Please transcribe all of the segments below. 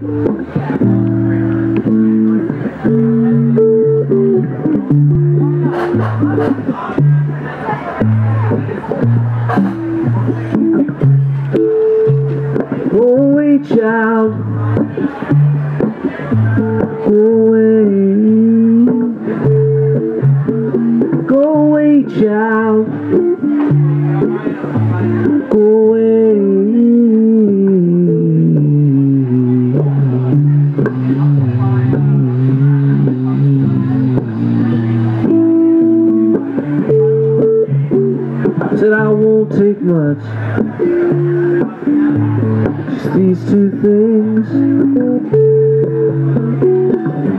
Go away, child. Go away. Go away, child. Go away. Said I won't take much. Just these two things.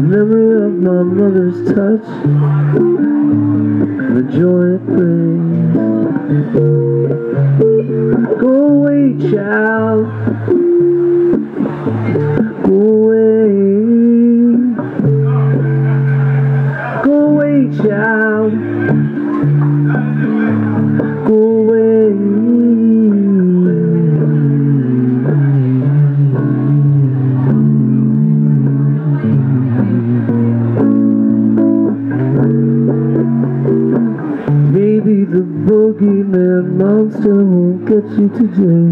Memory of my mother's touch. The joy it brings. Go away, child. Monster won't get you today.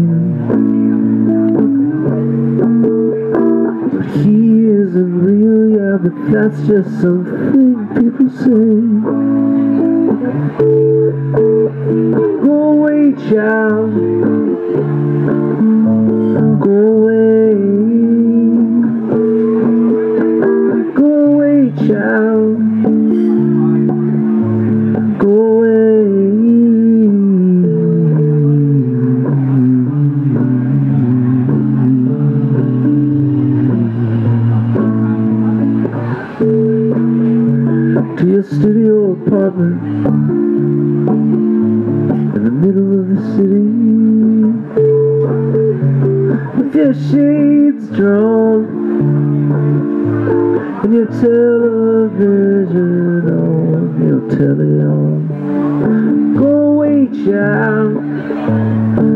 But he isn't real, yeah, but that's just something people say. Go away, child. To your studio apartment in the middle of the city. With your shades drawn and your television on your telly on. Go away child.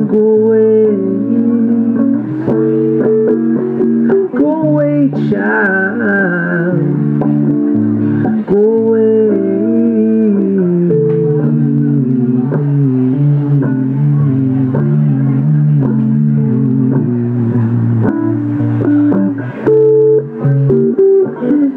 Go away. Go away child. Go